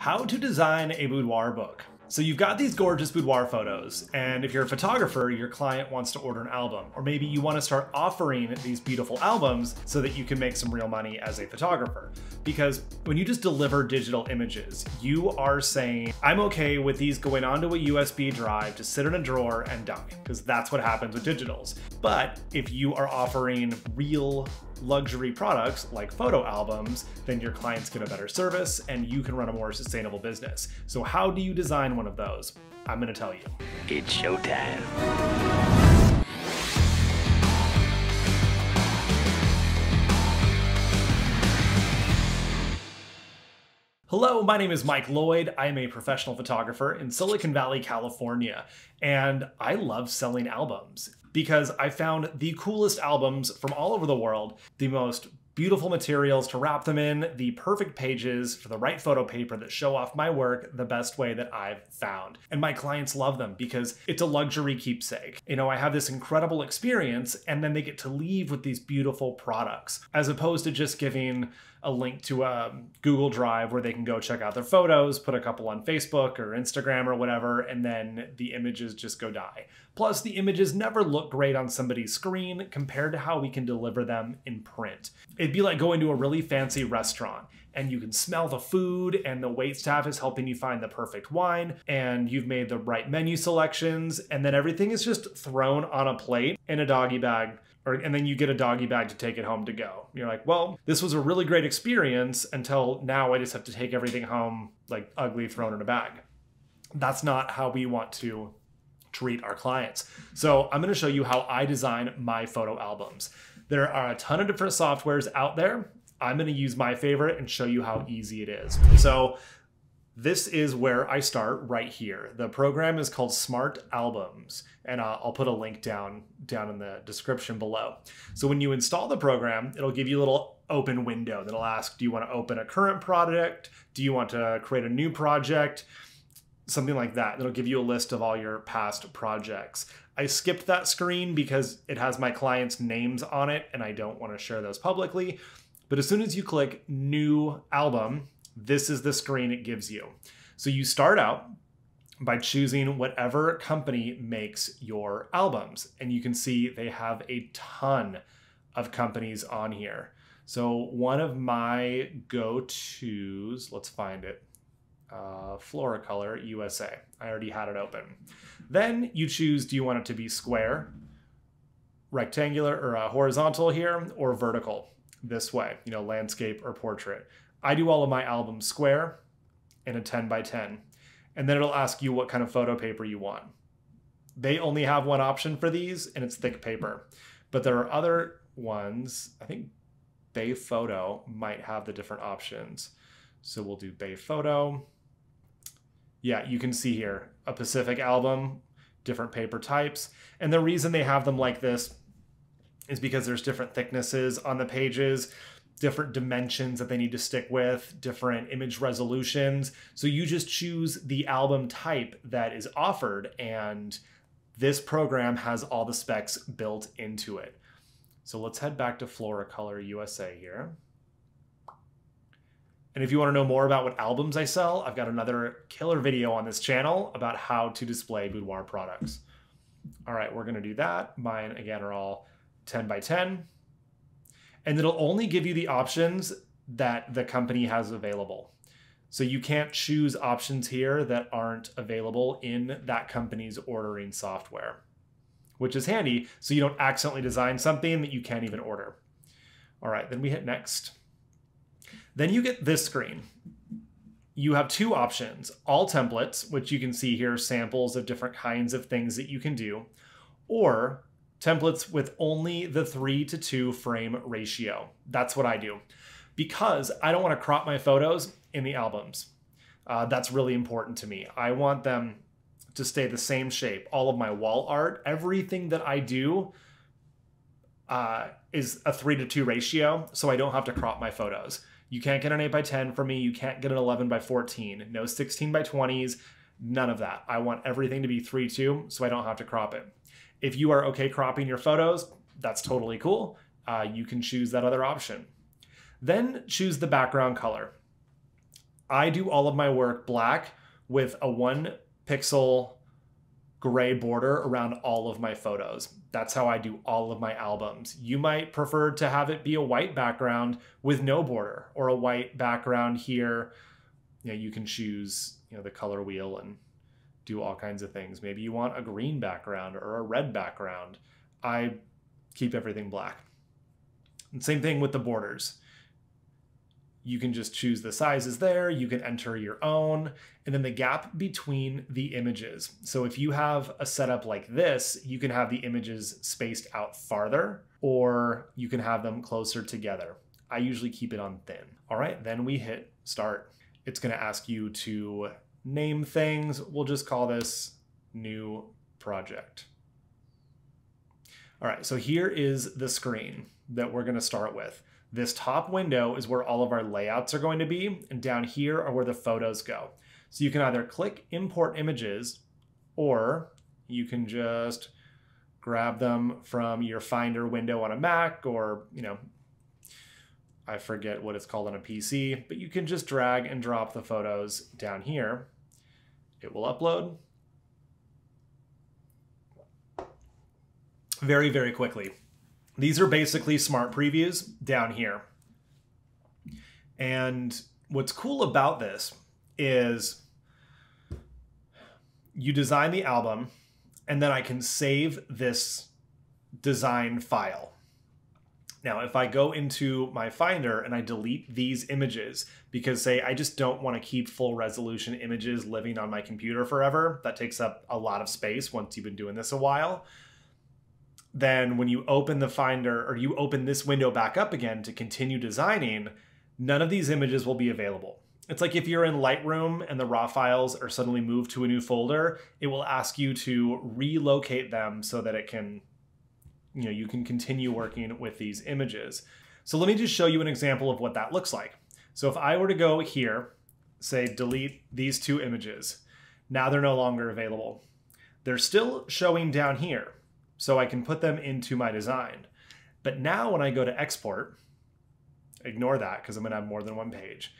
How to design a boudoir book. So you've got these gorgeous boudoir photos, and if you're a photographer, your client wants to order an album, or maybe you want to start offering these beautiful albums so that you can make some real money as a photographer. Because when you just deliver digital images, you are saying, I'm okay with these going onto a USB drive to sit in a drawer and die, because that's what happens with digitals. But if you are offering real luxury products like photo albums, then your clients get a better service and you can run a more sustainable business. So, how do you design one of those? I'm going to tell you. It's showtime. Hello, my name is Mike Lloyd. I am a professional photographer in Silicon Valley, California, and I love selling albums because I found the coolest albums from all over the world, the most beautiful materials to wrap them in, the perfect pages for the right photo paper that show off my work the best way that I've found. And my clients love them because it's a luxury keepsake. You know, I have this incredible experience and then they get to leave with these beautiful products as opposed to just giving a link to a Google Drive where they can go check out their photos, put a couple on Facebook or Instagram or whatever, and then the images just go die. Plus, the images never look great on somebody's screen compared to how we can deliver them in print. It'd be like going to a really fancy restaurant and you can smell the food and the wait staff is helping you find the perfect wine and you've made the right menu selections and then everything is just thrown on a plate in a doggy bag or, and then you get a doggy bag to take it home to go. You're like, well, this was a really great experience until now I just have to take everything home like ugly thrown in a bag. That's not how we want to treat our clients. So I'm going to show you how I design my photo albums. There are a ton of different softwares out there. I'm going to use my favorite and show you how easy it is. So this is where I start right here. The program is called Smart Albums, and uh, I'll put a link down down in the description below. So when you install the program, it'll give you a little open window that'll ask, do you want to open a current project? Do you want to create a new project? Something like that. It'll give you a list of all your past projects. I skipped that screen because it has my clients' names on it and I don't want to share those publicly. But as soon as you click new album, this is the screen it gives you. So you start out by choosing whatever company makes your albums. And you can see they have a ton of companies on here. So one of my go-tos, let's find it, uh, Floricolor USA. I already had it open. Then you choose, do you want it to be square, rectangular, or uh, horizontal here, or vertical this way, you know, landscape or portrait. I do all of my albums square in a 10 by 10. And then it'll ask you what kind of photo paper you want. They only have one option for these, and it's thick paper. But there are other ones. I think Bay Photo might have the different options. So we'll do Bay Photo. Yeah, you can see here a Pacific album, different paper types. And the reason they have them like this is because there's different thicknesses on the pages different dimensions that they need to stick with, different image resolutions. So you just choose the album type that is offered, and this program has all the specs built into it. So let's head back to Floricolor USA here. And if you want to know more about what albums I sell, I've got another killer video on this channel about how to display boudoir products. All right, we're going to do that. Mine, again, are all 10 by 10 and it'll only give you the options that the company has available. So you can't choose options here that aren't available in that company's ordering software, which is handy so you don't accidentally design something that you can't even order. All right, then we hit next. Then you get this screen. You have two options, all templates, which you can see here, samples of different kinds of things that you can do, or templates with only the three to two frame ratio. That's what I do because I don't want to crop my photos in the albums. Uh, that's really important to me. I want them to stay the same shape. All of my wall art, everything that I do uh, is a three to two ratio, so I don't have to crop my photos. You can't get an 8 by 10 for me. You can't get an 11 by 14. No 16 by 20s. None of that. I want everything to be 3 2 so I don't have to crop it. If you are okay cropping your photos, that's totally cool. Uh, you can choose that other option. Then choose the background color. I do all of my work black with a one pixel gray border around all of my photos. That's how I do all of my albums. You might prefer to have it be a white background with no border or a white background here. You know, you can choose, you know, the color wheel and do all kinds of things. Maybe you want a green background or a red background. I keep everything black. And same thing with the borders you can just choose the sizes there, you can enter your own, and then the gap between the images. So if you have a setup like this, you can have the images spaced out farther, or you can have them closer together. I usually keep it on thin. All right, then we hit start. It's gonna ask you to name things. We'll just call this new project. All right, so here is the screen that we're gonna start with. This top window is where all of our layouts are going to be, and down here are where the photos go. So you can either click import images, or you can just grab them from your Finder window on a Mac, or, you know, I forget what it's called on a PC, but you can just drag and drop the photos down here. It will upload very, very quickly. These are basically smart previews down here. And what's cool about this is you design the album and then I can save this design file. Now, if I go into my Finder and I delete these images because, say, I just don't want to keep full resolution images living on my computer forever, that takes up a lot of space once you've been doing this a while then when you open the Finder or you open this window back up again to continue designing, none of these images will be available. It's like if you're in Lightroom and the raw files are suddenly moved to a new folder, it will ask you to relocate them so that it can, you know, you can continue working with these images. So let me just show you an example of what that looks like. So if I were to go here, say delete these two images, now they're no longer available. They're still showing down here so I can put them into my design. But now when I go to export, ignore that because I'm going to have more than one page.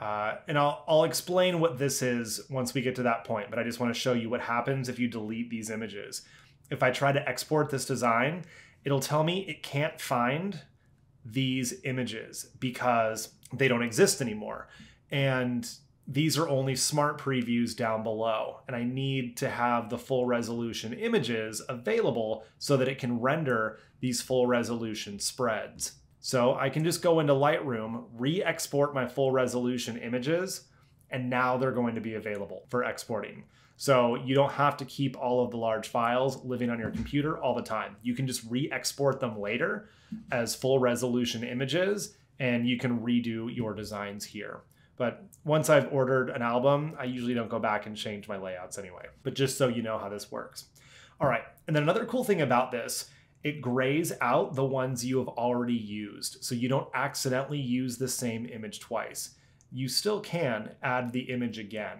Uh, and I'll, I'll explain what this is once we get to that point, but I just want to show you what happens if you delete these images. If I try to export this design, it'll tell me it can't find these images because they don't exist anymore. And these are only smart previews down below and I need to have the full resolution images available so that it can render these full resolution spreads. So I can just go into Lightroom, re-export my full resolution images, and now they're going to be available for exporting. So you don't have to keep all of the large files living on your computer all the time. You can just re-export them later as full resolution images and you can redo your designs here. But once I've ordered an album, I usually don't go back and change my layouts anyway. But just so you know how this works. All right, and then another cool thing about this, it grays out the ones you have already used. So you don't accidentally use the same image twice. You still can add the image again.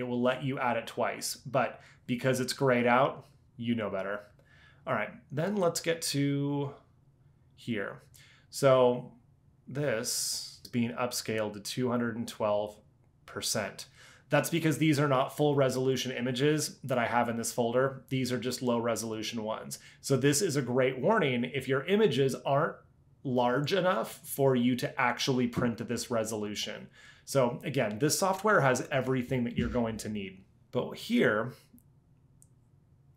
It will let you add it twice, but because it's grayed out, you know better. All right, then let's get to here. So this is being upscaled to 212%. That's because these are not full resolution images that I have in this folder. These are just low resolution ones. So this is a great warning if your images aren't large enough for you to actually print at this resolution. So again, this software has everything that you're going to need. But here,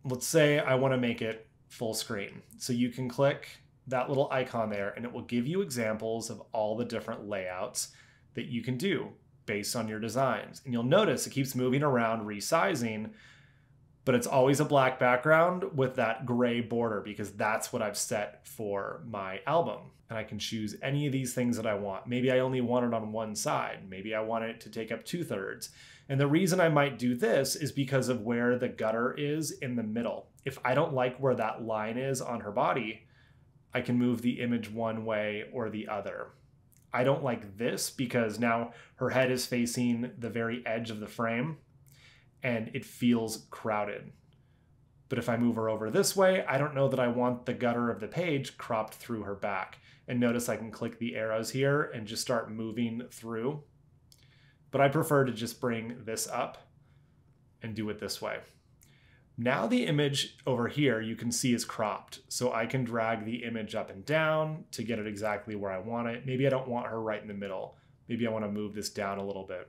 let's say I want to make it full screen. So you can click that little icon there and it will give you examples of all the different layouts that you can do based on your designs. And you'll notice it keeps moving around, resizing, but it's always a black background with that gray border because that's what I've set for my album. And I can choose any of these things that I want. Maybe I only want it on one side. Maybe I want it to take up two thirds. And the reason I might do this is because of where the gutter is in the middle. If I don't like where that line is on her body, I can move the image one way or the other. I don't like this because now her head is facing the very edge of the frame and it feels crowded. But if I move her over this way, I don't know that I want the gutter of the page cropped through her back. And notice I can click the arrows here and just start moving through. but I prefer to just bring this up and do it this way. Now the image over here you can see is cropped. So I can drag the image up and down to get it exactly where I want it. Maybe I don't want her right in the middle. Maybe I want to move this down a little bit.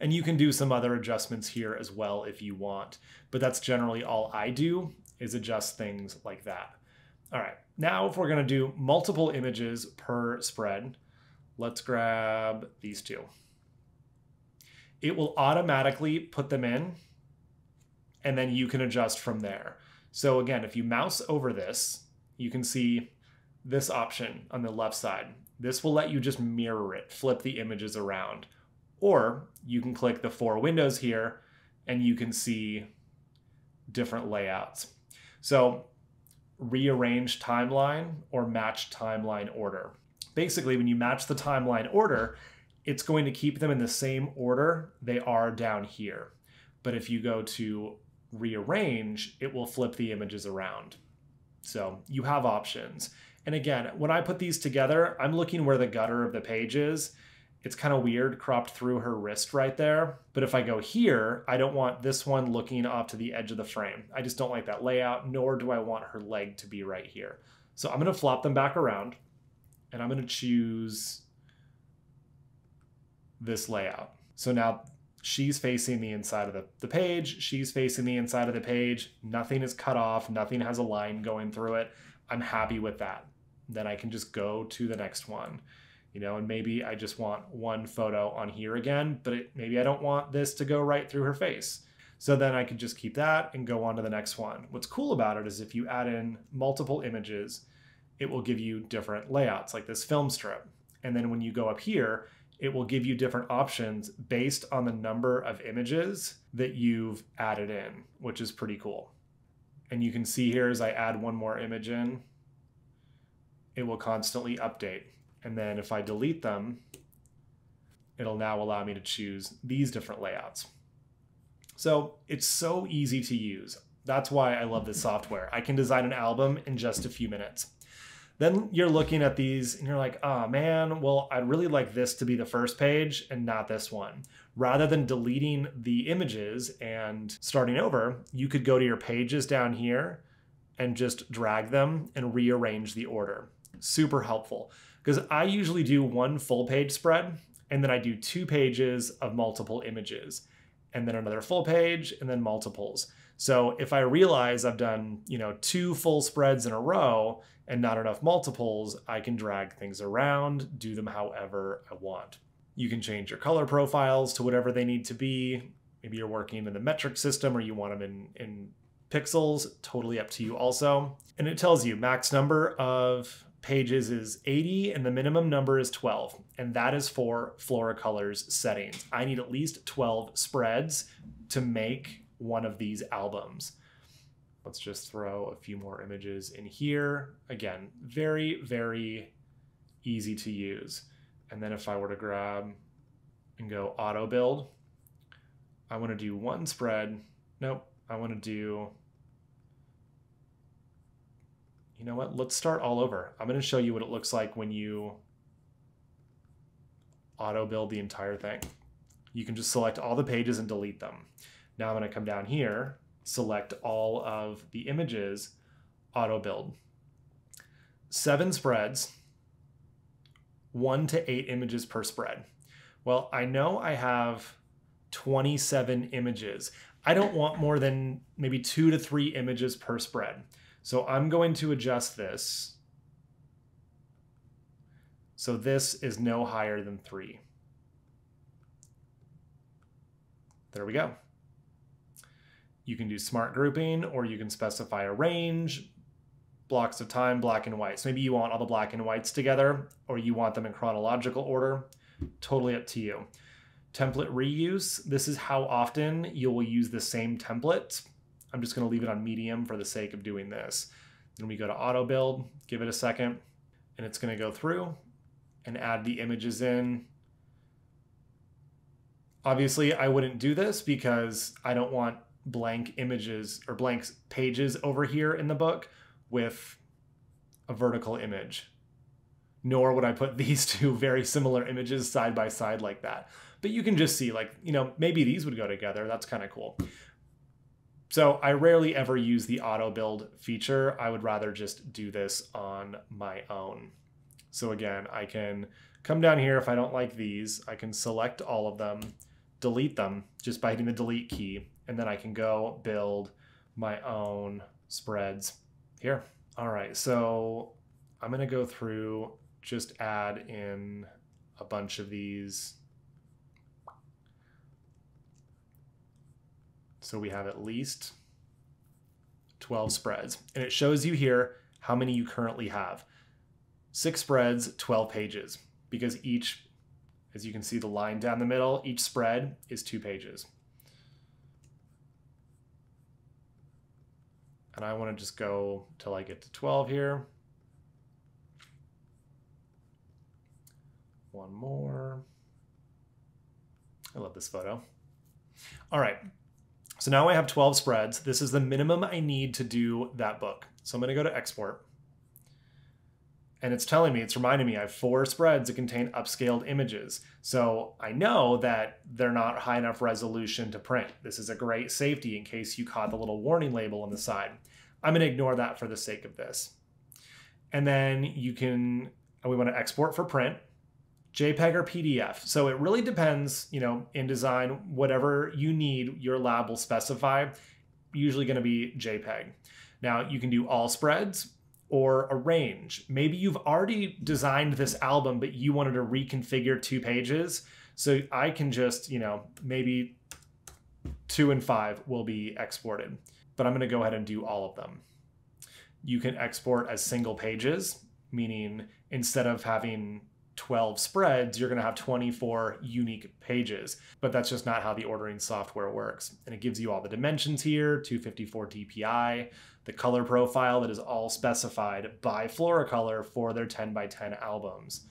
And you can do some other adjustments here as well if you want. But that's generally all I do is adjust things like that. All right, now if we're gonna do multiple images per spread, let's grab these two. It will automatically put them in and then you can adjust from there. So again, if you mouse over this, you can see this option on the left side. This will let you just mirror it, flip the images around. Or you can click the four windows here and you can see different layouts. So rearrange timeline or match timeline order. Basically, when you match the timeline order, it's going to keep them in the same order they are down here. But if you go to rearrange, it will flip the images around. So you have options. And again, when I put these together, I'm looking where the gutter of the page is. It's kind of weird cropped through her wrist right there. But if I go here, I don't want this one looking off to the edge of the frame. I just don't like that layout, nor do I want her leg to be right here. So I'm gonna flop them back around and I'm gonna choose this layout. So now she's facing the inside of the, the page, she's facing the inside of the page, nothing is cut off, nothing has a line going through it. I'm happy with that. Then I can just go to the next one you know, and maybe I just want one photo on here again, but it, maybe I don't want this to go right through her face. So then I could just keep that and go on to the next one. What's cool about it is if you add in multiple images, it will give you different layouts like this film strip. And then when you go up here, it will give you different options based on the number of images that you've added in, which is pretty cool. And you can see here as I add one more image in, it will constantly update. And then if I delete them, it'll now allow me to choose these different layouts. So it's so easy to use. That's why I love this software. I can design an album in just a few minutes. Then you're looking at these and you're like, oh man, well, I'd really like this to be the first page and not this one. Rather than deleting the images and starting over, you could go to your pages down here and just drag them and rearrange the order. Super helpful because I usually do one full page spread and then I do two pages of multiple images and then another full page and then multiples. So if I realize I've done, you know, two full spreads in a row and not enough multiples, I can drag things around, do them however I want. You can change your color profiles to whatever they need to be. Maybe you're working in the metric system or you want them in, in pixels, totally up to you also. And it tells you max number of pages is 80 and the minimum number is 12. And that is for Floricolor's settings. I need at least 12 spreads to make one of these albums. Let's just throw a few more images in here. Again, very, very easy to use. And then if I were to grab and go auto build, I want to do one spread. Nope, I want to do you know what? Let's start all over. I'm going to show you what it looks like when you auto build the entire thing. You can just select all the pages and delete them. Now I'm going to come down here, select all of the images, auto build. Seven spreads, one to eight images per spread. Well, I know I have 27 images. I don't want more than maybe two to three images per spread. So I'm going to adjust this. So this is no higher than three. There we go. You can do smart grouping or you can specify a range, blocks of time, black and white. So maybe you want all the black and whites together or you want them in chronological order. Totally up to you. Template reuse. This is how often you will use the same template I'm just going to leave it on medium for the sake of doing this. Then we go to auto build, give it a second, and it's going to go through and add the images in. Obviously, I wouldn't do this because I don't want blank images or blank pages over here in the book with a vertical image. Nor would I put these two very similar images side by side like that. but you can just see like, you know, maybe these would go together. That's kind of cool. So I rarely ever use the auto build feature. I would rather just do this on my own. So again, I can come down here if I don't like these, I can select all of them, delete them just by hitting the delete key, and then I can go build my own spreads here. All right, so I'm gonna go through, just add in a bunch of these. So we have at least 12 spreads. And it shows you here how many you currently have. Six spreads, 12 pages, because each, as you can see the line down the middle, each spread is two pages. And I want to just go till I get to 12 here. One more. I love this photo. All right. So now I have 12 spreads. This is the minimum I need to do that book. So I'm going to go to export. And it's telling me, it's reminding me I have four spreads that contain upscaled images. So I know that they're not high enough resolution to print. This is a great safety in case you caught the little warning label on the side. I'm going to ignore that for the sake of this. And then you can, we want to export for print. JPEG or PDF. So it really depends, you know, InDesign, whatever you need, your lab will specify, usually going to be JPEG. Now you can do all spreads or arrange. Maybe you've already designed this album, but you wanted to reconfigure two pages. So I can just, you know, maybe two and five will be exported, but I'm going to go ahead and do all of them. You can export as single pages, meaning instead of having 12 spreads, you're going to have 24 unique pages. But that's just not how the ordering software works. And it gives you all the dimensions here 254 dpi, the color profile that is all specified by Floricolor for their 10 by 10 albums.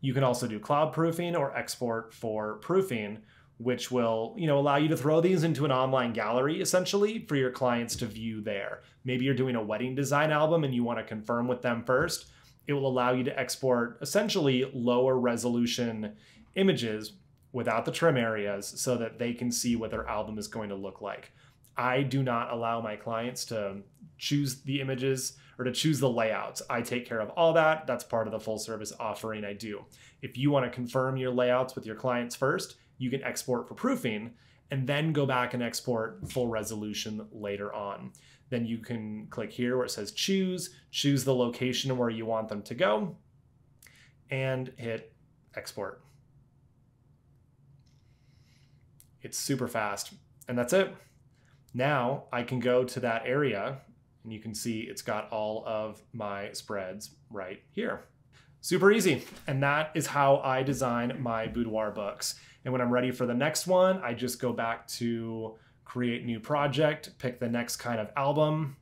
You can also do cloud proofing or export for proofing, which will you know allow you to throw these into an online gallery essentially for your clients to view there. Maybe you're doing a wedding design album and you want to confirm with them first it will allow you to export essentially lower resolution images without the trim areas so that they can see what their album is going to look like. I do not allow my clients to choose the images or to choose the layouts. I take care of all that. That's part of the full service offering I do. If you want to confirm your layouts with your clients first, you can export for proofing and then go back and export full resolution later on. Then you can click here where it says choose, choose the location where you want them to go, and hit export. It's super fast, and that's it. Now I can go to that area and you can see it's got all of my spreads right here. Super easy. And that is how I design my boudoir books. And when I'm ready for the next one, I just go back to create new project, pick the next kind of album,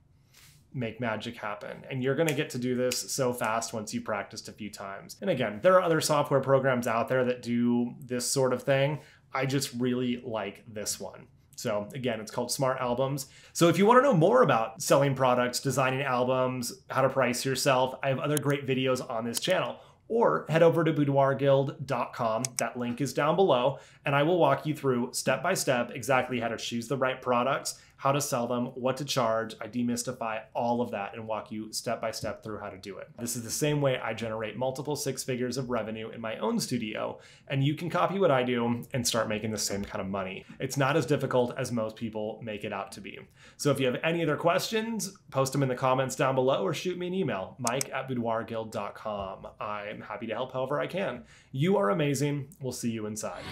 make magic happen. And you're going to get to do this so fast once you practiced a few times. And again, there are other software programs out there that do this sort of thing. I just really like this one. So again, it's called Smart Albums. So if you want to know more about selling products, designing albums, how to price yourself, I have other great videos on this channel or head over to boudoirguild.com. That link is down below, and I will walk you through step by step exactly how to choose the right products how to sell them, what to charge. I demystify all of that and walk you step by step through how to do it. This is the same way I generate multiple six figures of revenue in my own studio, and you can copy what I do and start making the same kind of money. It's not as difficult as most people make it out to be. So if you have any other questions, post them in the comments down below or shoot me an email, mike at boudoirguild.com. I'm happy to help however I can. You are amazing. We'll see you inside.